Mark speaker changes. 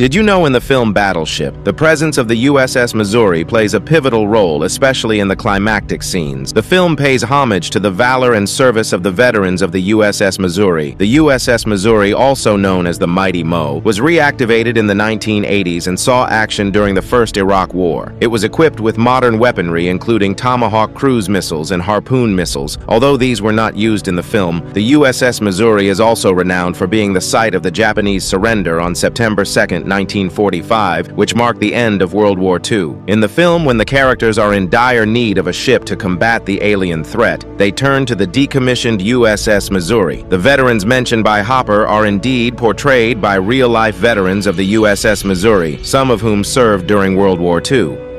Speaker 1: Did you know in the film Battleship, the presence of the USS Missouri plays a pivotal role, especially in the climactic scenes? The film pays homage to the valor and service of the veterans of the USS Missouri. The USS Missouri, also known as the Mighty Mo, was reactivated in the 1980s and saw action during the first Iraq War. It was equipped with modern weaponry including Tomahawk cruise missiles and Harpoon missiles. Although these were not used in the film, the USS Missouri is also renowned for being the site of the Japanese surrender on September 2, 1945, which marked the end of World War II. In the film, when the characters are in dire need of a ship to combat the alien threat, they turn to the decommissioned USS Missouri. The veterans mentioned by Hopper are indeed portrayed by real-life veterans of the USS Missouri, some of whom served during World War II.